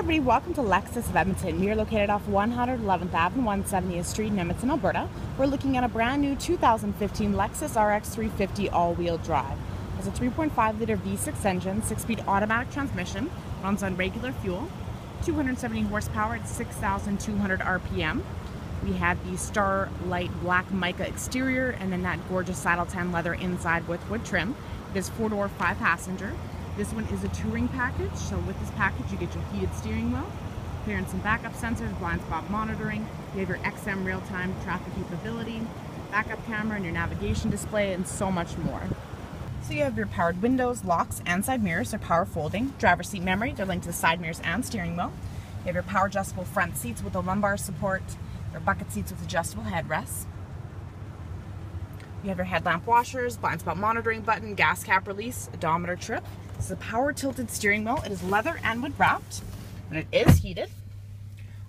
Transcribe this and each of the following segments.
everybody, welcome to Lexus of Edmonton. We are located off 111th Avenue, 170th Street in Edmonton, Alberta. We're looking at a brand new 2015 Lexus RX 350 all-wheel drive. It has a 3.5 liter V6 engine, 6-speed automatic transmission, runs on regular fuel, 270 horsepower at 6,200 RPM. We have the Starlight Black Mica exterior and then that gorgeous saddle tan leather inside with wood trim. It is four-door, five-passenger. This one is a touring package, so with this package you get your heated steering wheel, clearance and backup sensors, blind spot monitoring, you have your XM real-time traffic capability, backup camera and your navigation display, and so much more. So you have your powered windows, locks, and side mirrors. They're power folding. Driver seat memory. They're linked to the side mirrors and steering wheel. You have your power adjustable front seats with a lumbar support. Your bucket seats with adjustable headrests. You have your headlamp washers, blind spot monitoring button, gas cap release, odometer trip. This is a power tilted steering wheel. It is leather and wood wrapped, and it is heated.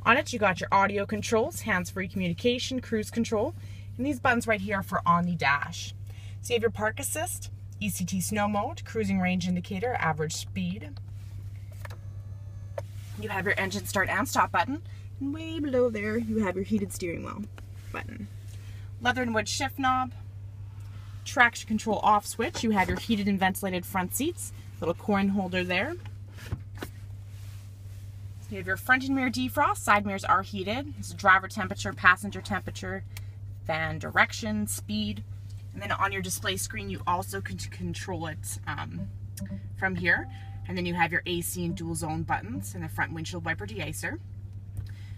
On it, you got your audio controls, hands-free communication, cruise control, and these buttons right here are for on the dash. So you have your park assist, ECT snow mode, cruising range indicator, average speed. You have your engine start and stop button, and way below there you have your heated steering wheel button. Leather and wood shift knob, traction control off switch. You have your heated and ventilated front seats, little coin holder there. You have your front and mirror defrost. Side mirrors are heated. It's driver temperature, passenger temperature, fan direction, speed. And then on your display screen, you also can control it um, from here. And then you have your AC and dual zone buttons and the front windshield wiper deicer.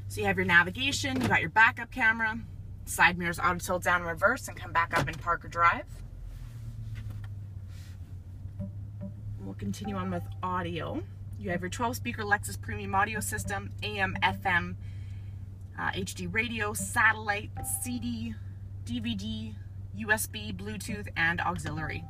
So you have your navigation, you got your backup camera, side mirrors auto tilt down reverse and come back up in park or drive. We'll continue on with audio. You have your 12 speaker Lexus premium audio system, AM, FM, uh, HD radio, satellite, CD, DVD, USB, Bluetooth, and auxiliary.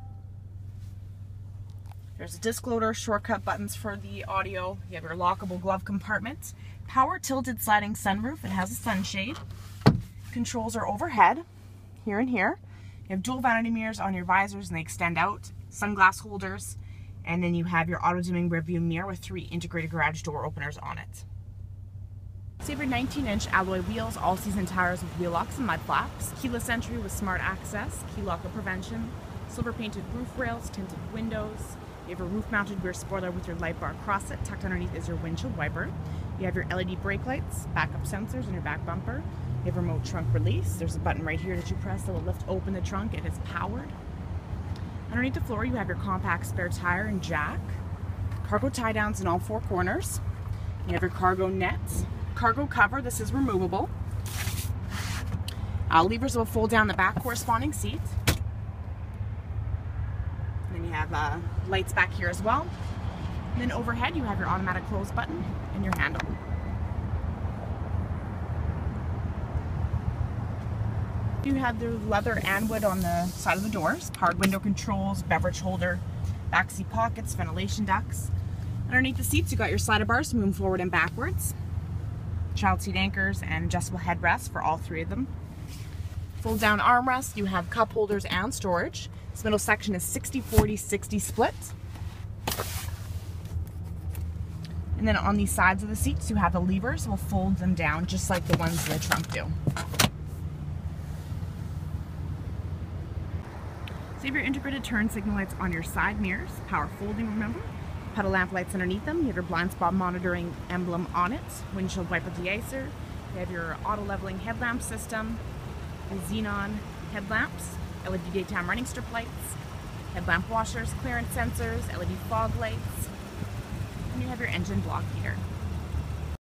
There's a disc loader, shortcut buttons for the audio. You have your lockable glove compartment, power tilted sliding sunroof. It has a sunshade. Controls are overhead, here and here. You have dual vanity mirrors on your visors and they extend out. Sunglass holders. And then you have your auto dimming rearview mirror with three integrated garage door openers on it. Saber 19 inch alloy wheels, all season tires with wheel locks and mud flaps, keyless entry with smart access, key locker prevention, silver painted roof rails, tinted windows. You have a roof mounted rear spoiler with your light bar across it. Tucked underneath is your windshield wiper. You have your LED brake lights, backup sensors, and your back bumper. You have remote trunk release. There's a button right here that you press that will lift open the trunk. If It is powered. Underneath the floor, you have your compact spare tire and jack. Cargo tie downs in all four corners. You have your cargo nets, cargo cover. This is removable. Uh, levers will fold down the back corresponding seat. And then you have uh, lights back here as well. And then overhead, you have your automatic close button and your handle. You have the leather and wood on the side of the doors, powered window controls, beverage holder, backseat pockets, ventilation ducts. Underneath the seats, you got your slider bars to move forward and backwards child seat anchors and adjustable headrests for all three of them. Fold down armrest, you have cup holders and storage. This middle section is 60-40-60 split. And then on the sides of the seats, you have the levers. We'll fold them down just like the ones in the trunk do. So you have your integrated turn signal lights on your side mirrors, power folding, remember? puddle lamp lights underneath them. You have your blind spot monitoring emblem on it, windshield wiper deicer. You have your auto leveling headlamp system, the xenon headlamps, LED daytime running strip lights, headlamp washers, clearance sensors, LED fog lights, and you have your engine block heater.